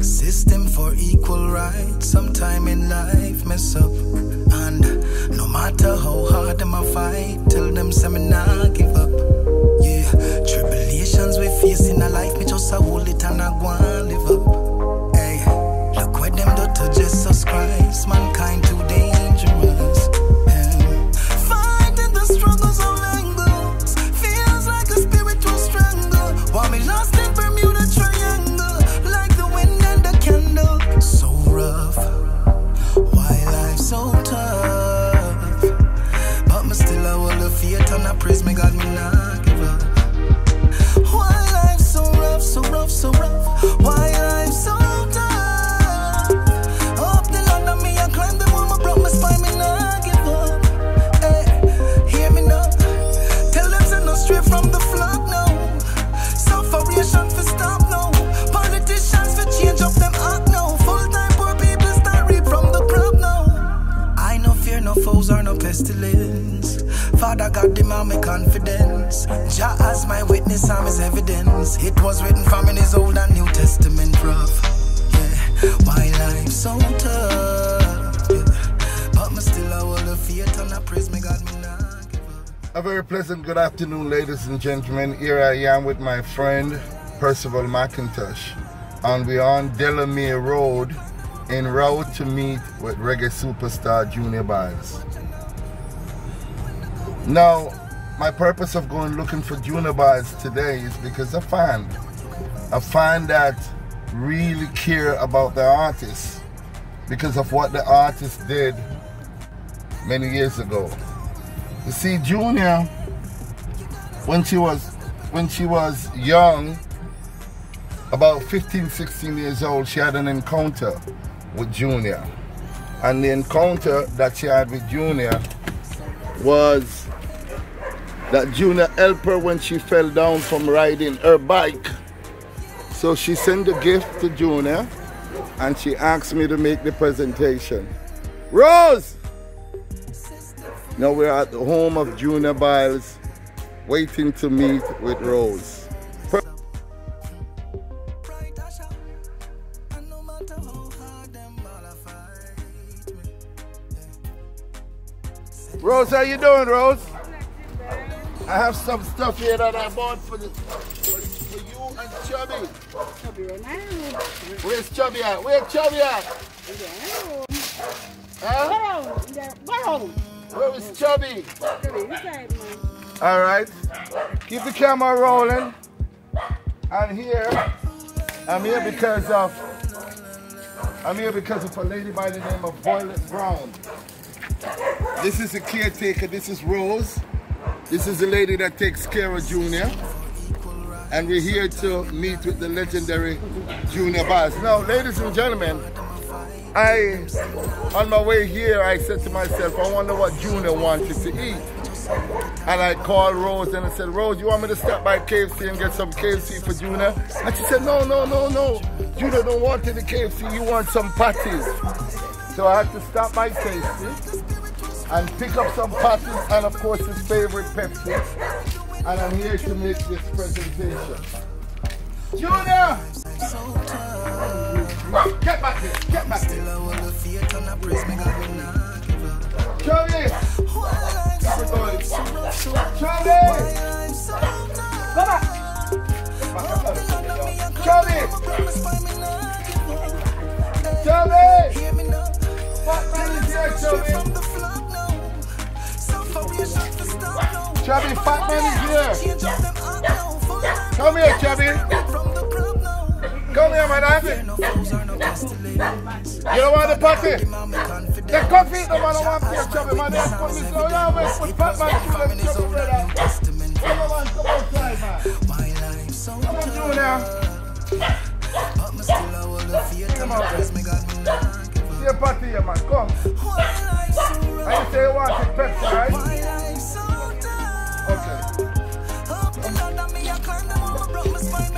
System for equal rights. Sometime in life mess up. And no matter how hard them I fight, tell them say me nah give up. Yeah, tribulations we face in a life, me just a hold it and I go and Me confidence. Jah as my witness, I'm his evidence. It was written from in his old and New Testament. Yeah, life so tough? Yeah. But me still I will and I praise me God me. A very pleasant good afternoon, ladies and gentlemen. Here I am with my friend Percival McIntosh, and we're on Delamere Road en route to meet with reggae superstar Junior Byles. Now, my purpose of going looking for Junior Byles today is because I find a fan that really care about the artist because of what the artist did many years ago. You see, Junior, when she was when she was young, about 15, 16 years old, she had an encounter with Junior. And the encounter that she had with Junior was that Junior helped her when she fell down from riding her bike. So she sent a gift to Junior and she asked me to make the presentation. Rose! Now we're at the home of Junior Byles, waiting to meet with Rose. Rose, how you doing, Rose? I have some stuff here that I bought for, the, for, for you and Chubby. Chubby Ronaldo. Where's Chubby at? Where's Chubby at? Huh? Where is Chubby? All right. Keep the camera rolling. And here, I'm here because of, I'm here because of a lady by the name of Violet Brown. This is the caretaker. This is Rose. This is the lady that takes care of Junior. And we're here to meet with the legendary Junior Byles. Now, ladies and gentlemen, I, on my way here, I said to myself, I wonder what Junior wanted to eat. And I called Rose and I said, Rose, you want me to stop by KFC and get some KFC for Junior? And she said, no, no, no, no. Junior don't want any KFC, you want some patties. So I had to stop by Tastee and pick up some patties and of course his favorite Pepsi. And I'm here to make this presentation. Junior! Get back here, get back here. Charlie! Everybody. Charlie! Charlie! Charlie! What man is here, Charlie? Chubby, fat man is here. Now. Come here, Chubby. the now. Come here, my pestilence. You don't want the confidence. The coffee, the man, I want to Chubby, man. They have come this now. Wait, put fat man to them, Chubby, brother. Come on, come man. My life so Come on, tough. Junior. But me still I will the faith and I me God a patty here, man. Come. So you say you want it Pepsi, right?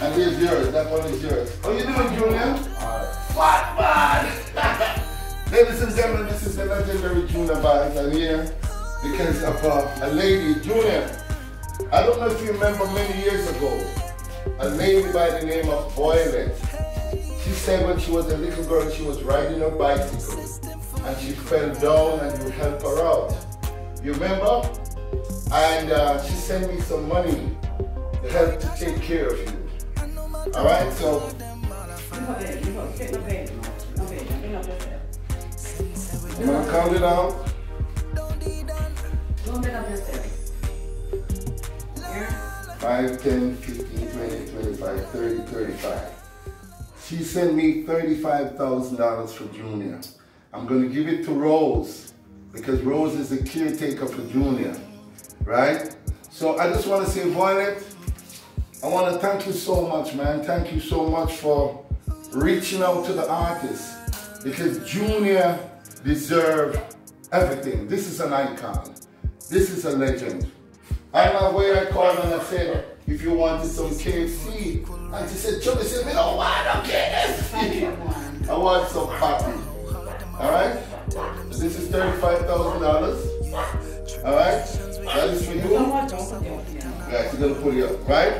And here's yours. That one is yours. How you doing, Junior? What man? Ladies and gentlemen, this is the legendary Junior Byles. I'm here because of uh, a lady, Junior. I don't know if you remember many years ago, a lady by the name of Violet. She said when she was a little girl, she was riding a bicycle and she fell down and you helped her out. You remember? And uh, she sent me some money to help to take care of you. All right, so. I'm gonna count it out. 5, 10, 15, 20, 25, 30, 35. She sent me $35,000 for Junior. I'm gonna give it to Rose because Rose is the caretaker for Junior, right? So I just wanna say, Violet, I wanna thank you so much, man. Thank you so much for reaching out to the artists because Junior deserve everything. This is an icon. This is a legend. My way, I called and I said, if you wanted some KFC, and she said, Chubby said, me don't want no KFC. I want some coffee. All right? This is $35,000. All right? That is for you. Right, you're gonna pull you up, right?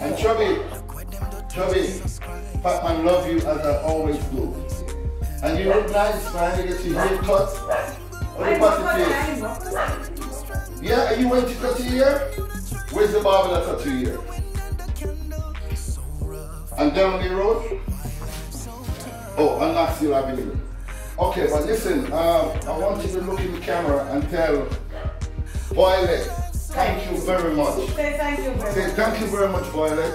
And Chubby, Chubby, Fatman love you as I always do. And you look nice, man. You get your hair cut. What about your face? Yeah, and you went to cut your hair? Where's the barber that cut your hair? And down the road? Oh, on Knoxville Avenue. Okay, but listen, um, I want you to look in the camera and tell Violet, thank you very much. Say thank you very Say much. thank you very much, Violet.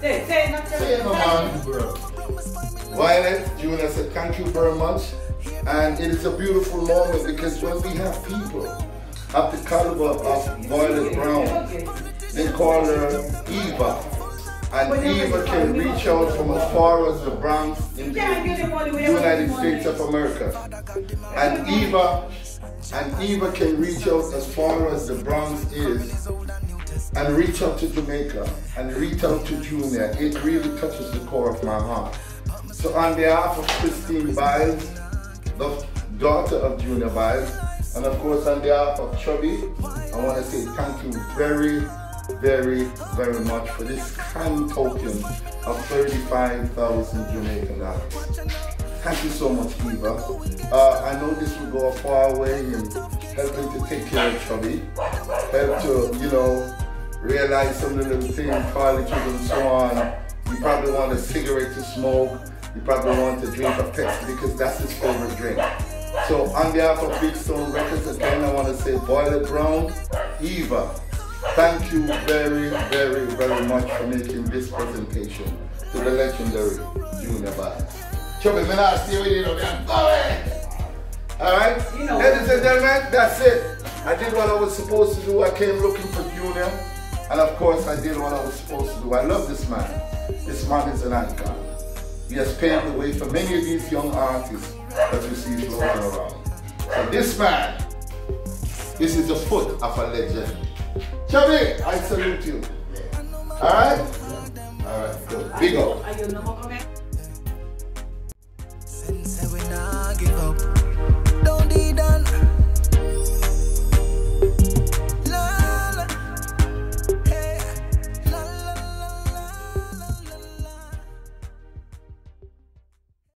Say, say, not Say no man. Violet, Junior said thank you very much. And it is a beautiful moment because when we have people of the caliber of Violet Brown, they call her Eva. And Eva can reach out from as far as the Bronx in the United States of America. And Eva, and Eva can reach out as far as the Bronx is and reach out to Jamaica and reach out to Junior. It really touches the core of my heart. So on behalf of Christine Byles, the daughter of Junior Byles, and of course on behalf of Chubby, I want to say thank you very, very, very much for this kind token of 35,000 Jamaican dollars. Thank you so much, Eva. Uh, I know this will go a far way in helping to take care of Chubby, help to, you know, realize some of the little things, colleges and so on. You probably want a cigarette to smoke. You probably want to drink a Pepsi because that's his favorite drink. So on behalf of Big Stone Records, again, I want to say Violet Brown, Eva, thank you very, very, very much for making this presentation to the legendary Junior Byles. I'll stay you, though, man. All right? You know. Ladies and gentlemen, that's it. I did what I was supposed to do. I came looking for Junior. And of course, I did what I was supposed to do. I love this man. This man is an icon. He has paved the way for many of these young artists that you see floating around. So this man, this is the foot of a legend. Chubby, I salute you. All right? All right, good. Big up.